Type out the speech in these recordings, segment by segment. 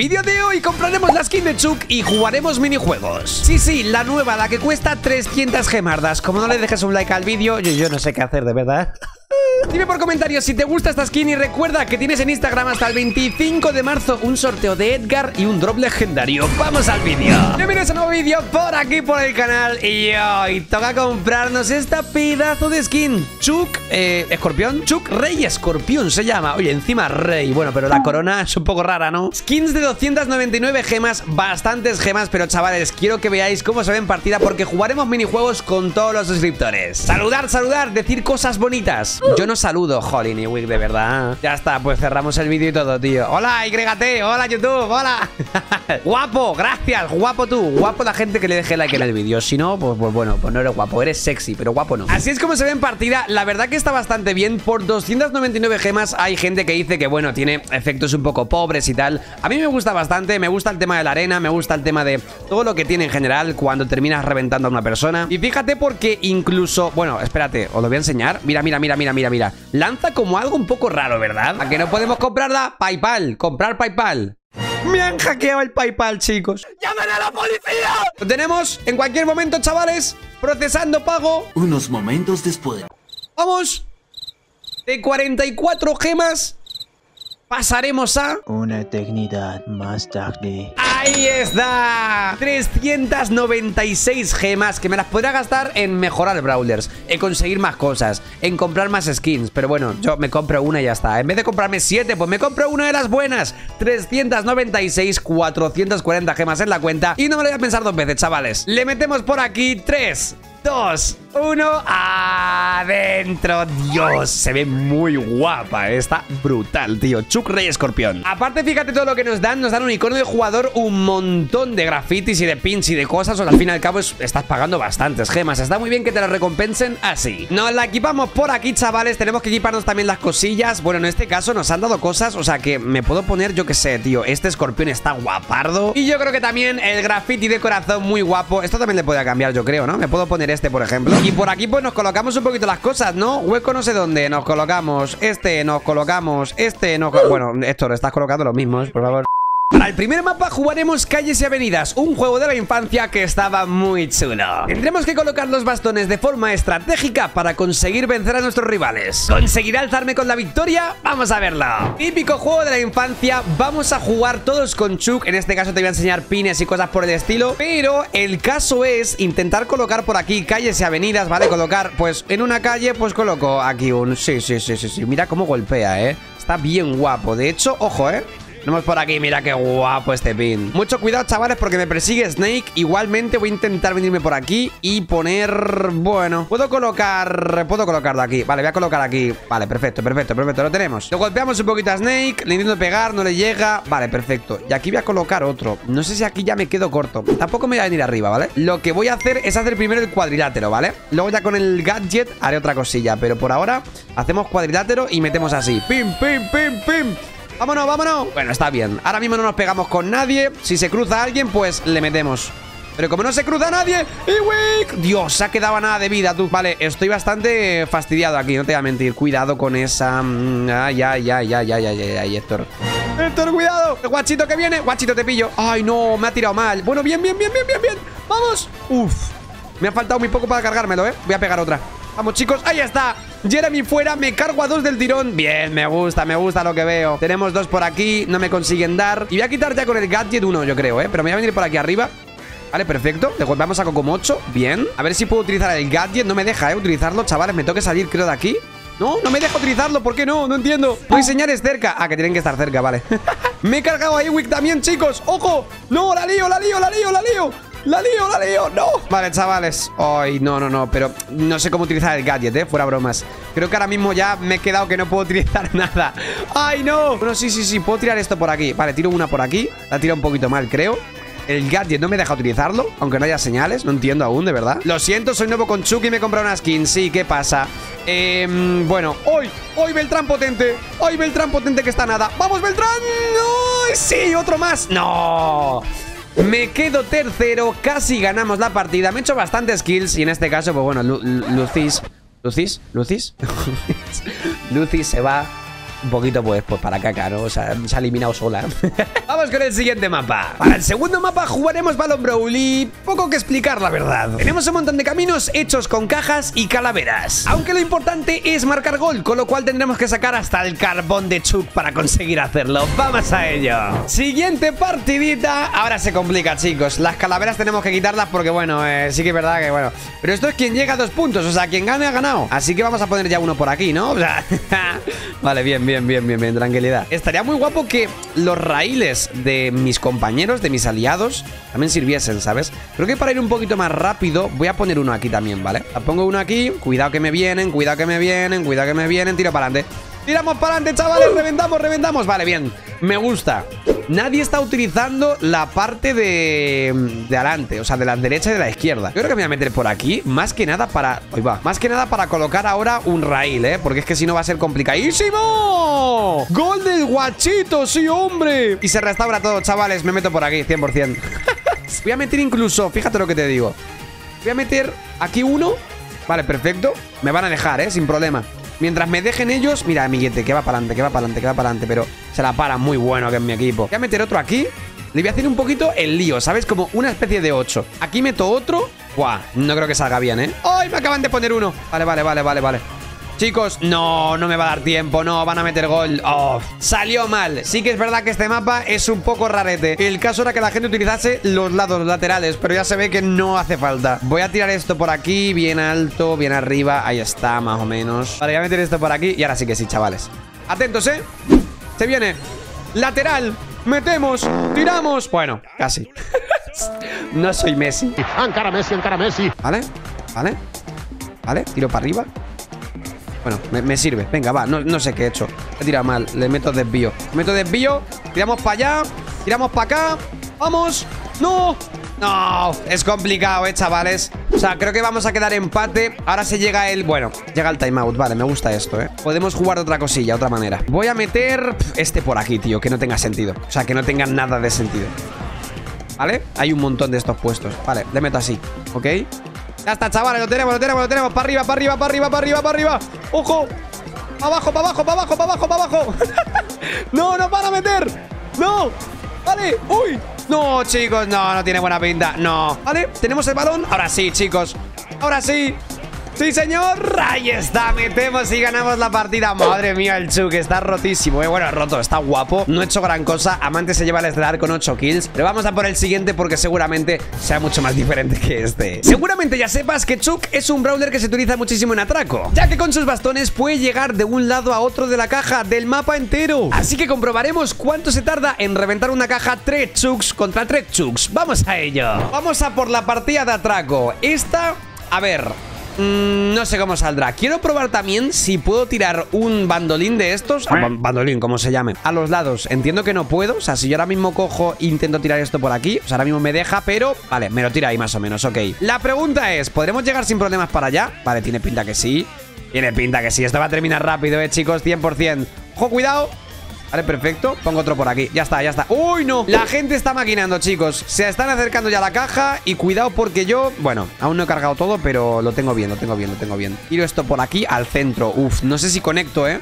vídeo de hoy compraremos la skin de Chuk y jugaremos minijuegos. Sí, sí, la nueva, la que cuesta 300 gemardas. Como no le dejes un like al vídeo, yo, yo no sé qué hacer, de verdad. Dime por comentarios si te gusta esta skin y recuerda que tienes en Instagram hasta el 25 de marzo un sorteo de Edgar y un drop legendario. ¡Vamos al vídeo! Bienvenidos a un nuevo vídeo por aquí por el canal y hoy toca comprarnos esta pedazo de skin. Chuk, eh, escorpión, Chuk Rey Escorpión se llama. Oye, encima Rey. Bueno, pero la corona es un poco rara, ¿no? Skins de 299 gemas, bastantes gemas, pero chavales, quiero que veáis cómo se ve en partida porque jugaremos minijuegos con todos los suscriptores. Saludar, saludar, decir cosas bonitas. Yo no saludo, Holly ni Wick, de verdad. Ya está, pues cerramos el vídeo y todo, tío. Hola, YT, hola, YouTube, hola. guapo, gracias, guapo tú. Guapo la gente que le deje like en el vídeo. Si no, pues, pues, bueno, pues no eres guapo, eres sexy, pero guapo no. Así es como se ve en partida. La verdad que está bastante bien. Por 299 gemas hay gente que dice que, bueno, tiene efectos un poco pobres y tal. A mí me gusta bastante, me gusta el tema de la arena, me gusta el tema de todo lo que tiene en general cuando terminas reventando a una persona. Y fíjate porque incluso, bueno, espérate, os lo voy a enseñar. Mira, mira, mira, mira, mira, mira. Lanza como algo un poco raro, ¿verdad? ¿A que no podemos comprarla? Paypal, comprar Paypal. Me han hackeado el Paypal, chicos. ¡Llamen a la policía! Lo tenemos en cualquier momento, chavales. Procesando pago. Unos momentos después. Vamos. De 44 gemas pasaremos a... Una eternidad más tarde. ¡Ahí está! 396 gemas que me las podría gastar en mejorar brawlers, en conseguir más cosas, en comprar más skins. Pero bueno, yo me compro una y ya está. En vez de comprarme 7, pues me compro una de las buenas. 396, 440 gemas en la cuenta. Y no me lo voy a pensar dos veces, chavales. Le metemos por aquí 3, 2, 1, adentro. Dios, se ve muy guapa. Está brutal, tío. Chuk Rey Escorpión. Aparte, fíjate todo lo que nos dan. Nos dan un icono de jugador, un montón de grafitis y de pins y de cosas. O al fin y al cabo es- estás pagando bastantes gemas. Está muy bien que te lo recompensen así. Nos la equipamos por aquí, chavales. Tenemos que equiparnos también las cosillas. Bueno, en este caso nos han dado cosas. O sea, que me puedo poner, yo qué sé, tío. Este escorpión está guapardo. Y yo creo que también el graffiti de corazón muy guapo. Esto también le podría cambiar, yo creo, ¿no? Me puedo poner este, por ejemplo. Y por aquí, pues nos colocamos un poquito las cosas, ¿no? Hueco no sé dónde. Nos colocamos este, nos colocamos este, nos... co- Bueno, esto lo estás colocando los mismos, por favor. Para el primer mapa jugaremos Calles y Avenidas, un juego de la infancia que estaba muy chulo. Tendremos que colocar los bastones de forma estratégica para conseguir vencer a nuestros rivales. ¿Conseguiré alzarme con la victoria? Vamos a verlo. Típico juego de la infancia, vamos a jugar todos con Chuk, en este caso te voy a enseñar pines y cosas por el estilo, pero el caso es intentar colocar por aquí calles y avenidas, ¿vale? Colocar, pues en una calle, pues coloco aquí un... Sí, sí, sí, sí, sí, mira cómo golpea, ¿eh? Está bien guapo, de hecho, ojo, ¿eh? Tenemos por aquí, mira qué guapo este pin. Mucho cuidado, chavales, porque me persigue Snake. Igualmente voy a intentar venirme por aquí Y poner... Bueno, puedo colocar... Puedo colocarlo aquí. Vale, voy a colocar aquí. Vale, perfecto, perfecto, perfecto, lo tenemos. Lo golpeamos un poquito a Snake Le intento pegar, no le llega. Vale, perfecto. Y aquí voy a colocar otro. No sé si aquí ya me quedo corto. Tampoco me voy a venir arriba, ¿vale? Lo que voy a hacer es hacer primero el cuadrilátero, ¿vale? Luego ya con el gadget haré otra cosilla Pero por ahora hacemos cuadrilátero y metemos así. Pim, pim, pim, pim ¡Vámonos, vámonos! Bueno, está bien. Ahora mismo no nos pegamos con nadie. Si se cruza alguien, pues le metemos. Pero como no se cruza nadie... Dios, se ha quedado nada de vida, tú. Vale, estoy bastante fastidiado aquí, no te voy a mentir. Cuidado con esa... mm, ay, ay, ay, ay, ay, ay, ay, Héctor. Héctor, cuidado. El guachito que viene. Guachito, te pillo. Ay, no, me ha tirado mal. Bueno, bien, bien, bien, bien, bien, bien. Vamos. Uf. Me ha faltado muy poco para cargármelo, ¿eh? Voy a pegar otra. Vamos, chicos. Ahí está. Jeremy fuera. Me cargo a dos del tirón. Bien, me gusta, me gusta lo que veo. Tenemos dos por aquí. No me consiguen dar. Y voy a quitar ya con el gadget uno, yo creo, ¿eh? Pero me voy a venir por aquí arriba. Vale, perfecto. Golpeamos a Cocomocho. Bien. A ver si puedo utilizar el gadget. No me deja, ¿eh? Utilizarlo, chavales. Me tengo salir, creo, de aquí. No, no me deja utilizarlo. ¿Por qué no? No entiendo. Hay señales cerca. Ah, que tienen que estar cerca, vale. me he cargado a Iwick también, chicos. ¡Ojo! ¡No! ¡La lío, la lío, la lío, la lío! ¡La lío, la lío! ¡No! Vale, chavales. Ay, no, no, no. Pero no sé cómo utilizar el gadget, ¿eh? Fuera bromas. Creo que ahora mismo ya me he quedado que no puedo utilizar nada. ¡Ay, no! Bueno, sí, sí, sí. Puedo tirar esto por aquí. Vale, tiro una por aquí. La tiro un poquito mal, creo. El gadget no me deja utilizarlo, aunque no haya señales. No entiendo aún, de verdad. Lo siento, soy nuevo con Chucky y me he comprado una skin. Sí, ¿qué pasa? Em, bueno, hoy, hoy Beltrán potente. Hoy Beltrán potente que está nada. ¡Vamos, Beltrán! ¡No! ¡Sí! ¡Otro más! ¡No! Me quedo tercero, casi ganamos la partida. Me he hecho bastantes kills y en este caso, pues bueno, Lu- Lu- Lucis. ¿Lucis? ¿Lucis? Lucis se va un poquito pues, pues para caca, ¿no? O sea, se ha eliminado sola. Vamos con el siguiente mapa. Para el segundo mapa jugaremos Balón Brawl y poco que explicar, la verdad. Tenemos un montón de caminos hechos con cajas y calaveras. Aunque lo importante es marcar gol, con lo cual tendremos que sacar hasta el carbón de Chuck para conseguir hacerlo. ¡Vamos a ello! Siguiente partidita. Ahora se complica, chicos. Las calaveras tenemos que quitarlas porque, bueno, eh, sí que es verdad que, bueno. Pero esto es quien llega a dos puntos, o sea, quien gane ha ganado. Así que vamos a poner ya uno por aquí, ¿no? O sea, vale, bien, bien, bien, bien, bien, tranquilidad. Estaría muy guapo que los raíles de mis compañeros, de mis aliados, también sirviesen, ¿sabes? Creo que para ir un poquito más rápido voy a poner uno aquí también, ¿vale? Pongo uno aquí, cuidado que me vienen, cuidado que me vienen, cuidado que me vienen, tiro para adelante. Tiramos para adelante, chavales, reventamos, reventamos Vale, bien, me gusta Nadie está utilizando la parte de, de adelante O sea, de la derecha y de la izquierda Yo creo que me voy a meter por aquí Más que nada para... Ahí va Más que nada para colocar ahora un rail, ¿eh? Porque es que si no va a ser complicadísimo ¡Gol del guachito! ¡Sí, hombre! Y se restaura todo, chavales Me meto por aquí, 100% Voy a meter incluso... Fíjate lo que te digo Voy a meter aquí uno Vale, perfecto Me van a dejar, ¿eh? Sin problema Mientras me dejen ellos Mira, amiguete, que va para adelante, que va para adelante, que va para adelante Pero se la para muy bueno que es mi equipo Voy a meter otro aquí Le voy a hacer un poquito el lío, ¿sabes? Como una especie de 8 Aquí meto otro Buah, no creo que salga bien, ¿eh? ¡Ay, me acaban de poner uno! Vale, vale, vale, vale, vale Chicos, no, no me va a dar tiempo No, van a meter gol. Oh, Salió mal. Sí que es verdad que este mapa es un poco rarete. El caso era que la gente utilizase los lados laterales Pero ya se ve que no hace falta. Voy a tirar esto por aquí, bien alto Bien arriba, ahí está, más o menos. Vale, voy a meter esto por aquí Y ahora sí que sí, chavales. Atentos, ¿eh? Se viene. Lateral. Metemos Tiramos. Bueno, casi. No soy Messi. Encara Messi, encara Messi. Vale, vale Vale, tiro para arriba bueno, me, sirve. Venga, va. No, sé qué he hecho. He tirado mal. Le meto desvío. Meto desvío. Tiramos para allá. Tiramos para acá. ¡Vamos! ¡No! No, es complicado, eh, chavales O sea, creo que vamos a quedar empate Ahora se llega el... Bueno, llega el timeout Vale, me gusta esto, eh Podemos jugar de otra cosilla, otra manera Voy a meter este por aquí, tío Que no tenga sentido O sea, que no tenga nada de sentido ¿Vale? Hay un montón de estos puestos Vale, le meto así ¿Ok? Ya está, chavales, lo tenemos, lo tenemos, lo tenemos Para arriba, para arriba, para arriba, para arriba, para arriba ¡Ojo! ¡Para abajo, para abajo, para abajo, para abajo, para abajo! ¡No, no van a meter! ¡No! ¡Vale! ¡Uy! No, chicos, no, no tiene buena pinta No, ¿vale? Tenemos el balón Ahora sí, chicos Ahora sí ¡Sí, señor! Ahí está, metemos y ganamos la partida. Madre mía, el Chuck está rotísimo, ¿eh? Bueno, roto, está guapo. No he hecho gran cosa. Amante se lleva el estelar con 8 kills. Pero vamos a por el siguiente porque seguramente sea mucho más diferente que este. Seguramente ya sepas que Chuck es un brawler que se utiliza muchísimo en atraco Ya que con sus bastones puede llegar de un lado a otro de la caja Del mapa entero. Así que comprobaremos cuánto se tarda en reventar una caja 3 Chucks contra 3 Chucks Vamos a ello. Vamos a por la partida de atraco. Esta... A ver, Mm, no sé cómo saldrá. Quiero probar también si puedo tirar un bandolín de estos. bandolín, como se llame. A los lados. Entiendo que no puedo. O sea, si yo ahora mismo cojo e intento tirar esto por aquí. O sea, ahora mismo me deja, pero... Vale, me lo tira ahí más o menos, ok. La pregunta es, ¿podremos llegar sin problemas para allá? Vale, tiene pinta que sí. Tiene pinta que sí. Esto va a terminar rápido, eh, chicos. 100%. Ojo, cuidado. Vale, perfecto. Pongo otro por aquí. Ya está, ya está. ¡Uy, no! La gente está maquinando, chicos. Se están acercando ya a la caja. Y cuidado porque yo... Bueno, aún no he cargado todo, pero lo tengo bien, lo tengo bien, lo tengo bien. Tiro esto por aquí al centro. Uf, no sé si conecto, ¿eh?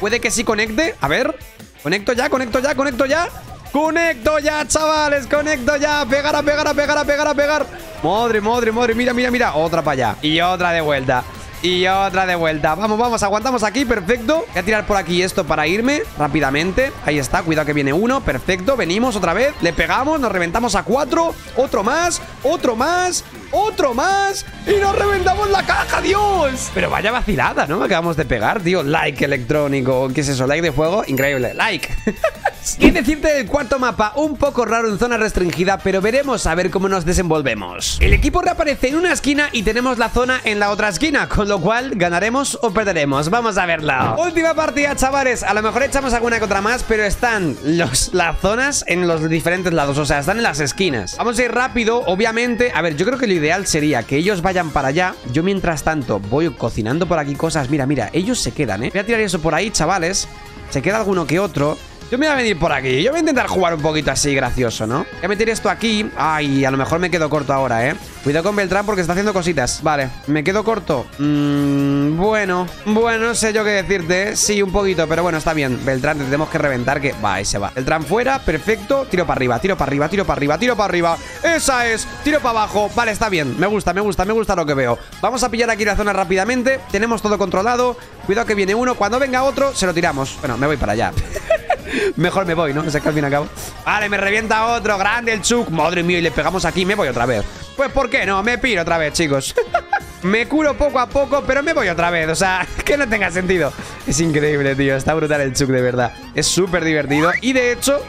Puede que sí conecte. A ver. Conecto ya, conecto ya, conecto ya. ¡Conecto ya, chavales! ¡Conecto ya! ¡Pegar, a pegar, a pegar, a pegar, a pegar! ¡Madre, madre, madre! Mira, mira, mira. Otra para allá. Y otra de vuelta. Y otra de vuelta. Vamos, vamos, aguantamos aquí, perfecto. Voy a tirar por aquí esto para irme rápidamente. Ahí está, cuidado que viene uno, perfecto. Venimos otra vez, le pegamos, nos reventamos a cuatro. Otro más, otro más Otro más. Y nos reventamos la caja, Dios. Pero vaya vacilada, ¿no? Acabamos de pegar, tío. Like electrónico, ¿qué es eso? Like de fuego, increíble, like ¿Qué decirte del cuarto mapa? Un poco raro en zona restringida, pero veremos a ver cómo nos desenvolvemos. El equipo reaparece en una esquina y tenemos la zona en la otra esquina, con lo cual ganaremos o perderemos. Vamos a verla. Última partida, chavales. A lo mejor echamos alguna otra más, pero están los, las zonas en los diferentes lados, o sea, están en las esquinas. Vamos a ir rápido, obviamente. A ver, yo creo que lo ideal sería que ellos vayan para allá. Yo mientras tanto voy cocinando por aquí cosas. Mira, mira, ellos se quedan, ¿eh? Voy a tirar eso por ahí, chavales. Se queda alguno que otro. Yo me voy a venir por aquí. Yo voy a intentar jugar un poquito así gracioso, ¿no? Voy a meter esto aquí. Ay, a lo mejor me quedo corto ahora, ¿eh? Cuidado con Beltrán porque está haciendo cositas. Vale, me quedo corto. Mmm, bueno, bueno, no sé yo qué decirte. ¿eh? Sí, un poquito, pero bueno, está bien. Beltrán, te tenemos que reventar que... Va, ahí se va. Beltrán fuera, perfecto. Tiro para arriba, tiro para arriba, tiro para arriba, tiro para arriba. Esa es. Tiro para abajo. Vale, está bien. Me gusta, me gusta, me gusta lo que veo. Vamos a pillar aquí la zona rápidamente. Tenemos todo controlado. Cuidado que viene uno. Cuando venga otro, se lo tiramos. Bueno, me voy para allá. Mejor me voy, ¿no? Ese que al fin y al cabo. Vale, me revienta otro. Grande el Chuk. Madre mía, y le pegamos aquí. Me voy otra vez. Pues, ¿por qué no? Me piro otra vez, chicos. me curo poco a poco, pero me voy otra vez. O sea, que no tenga sentido. Es increíble, tío. Está brutal el Chuk, de verdad. Es súper divertido. Y de hecho...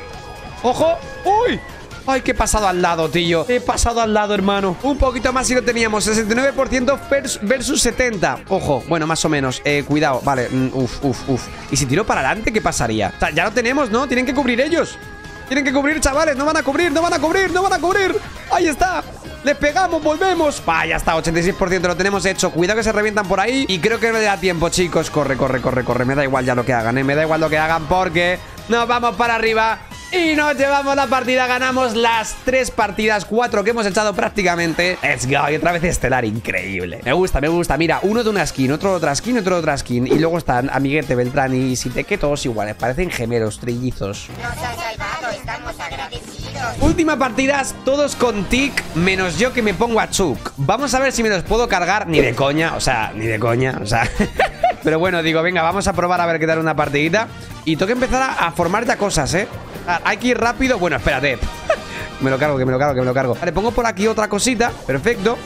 ¡Ojo! ¡Uy! Ay, que he pasado al lado, tío. He pasado al lado, hermano. Un poquito más si lo teníamos. 69% versus 70 Ojo, bueno, más o menos. Eh, Cuidado, vale, mm, uf, uf, uf. ¿Y si tiro para adelante, qué pasaría? O sea, ya lo tenemos, ¿no? Tienen que cubrir ellos. Tienen que cubrir, chavales. No van a cubrir, no van a cubrir, no van a cubrir. Ahí está. Les pegamos, volvemos. Va, ya está, 86% lo tenemos hecho. Cuidado que se revientan por ahí. Y creo que no le da tiempo, chicos. Corre, corre, corre, corre. Me da igual ya lo que hagan, ¿eh? Me da igual lo que hagan porque Nos vamos para arriba y nos llevamos la partida, ganamos las tres partidas, cuatro que hemos echado prácticamente. Let's go, y otra vez estelar, increíble. Me gusta, me gusta, mira, uno de una skin, otro de otra skin, otro de otra skin Y luego están Amiguete, Beltrán y Siteque, todos iguales, parecen gemelos, trillizos. Nos salvado, estamos agradecidos. Última partida, todos con tic, menos yo que me pongo a Chuk. Vamos a ver si me los puedo cargar, ni de coña, o sea, ni de coña, o sea... Pero bueno, digo, venga, vamos a probar a ver qué tal una partidita. Y tengo que empezar a, a formar ya cosas, ¿eh? Hay que ir rápido. Bueno, espérate. me lo cargo, que me lo cargo, que me lo cargo. Vale, pongo por aquí otra cosita. Perfecto.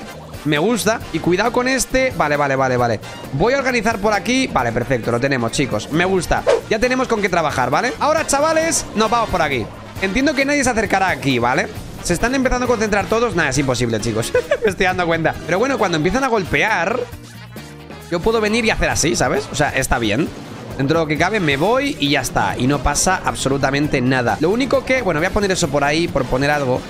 Me gusta. Y cuidado con este. Vale, vale, vale, vale. Voy a organizar por aquí. Vale, perfecto. Lo tenemos, chicos. Me gusta. Ya tenemos con qué trabajar, ¿vale? Ahora, chavales, nos vamos por aquí. Entiendo que nadie se acercará aquí, ¿vale? Se están empezando a concentrar todos. Nada, es imposible, chicos. me estoy dando cuenta. Pero bueno, cuando empiezan a golpear... Yo puedo venir y hacer así, ¿sabes? O sea, está bien Dentro de lo que cabe me voy y ya está. Y no pasa absolutamente nada. Lo único que... Bueno, voy a poner eso por ahí Por poner algo.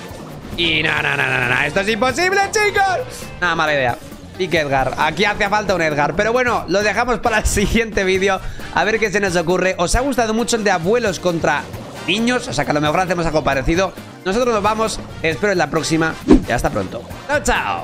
Y no, no, no, no, no Esto es imposible, chicos. Nada, mala idea. Y que Edgar, aquí hace falta un Edgar. Pero bueno, lo dejamos para el siguiente vídeo. A ver qué se nos ocurre. ¿Os ha gustado mucho el de abuelos contra niños? O sea que a lo mejor hacemos algo parecido. Nosotros nos vamos, espero en la próxima. Y hasta pronto. Chao, chao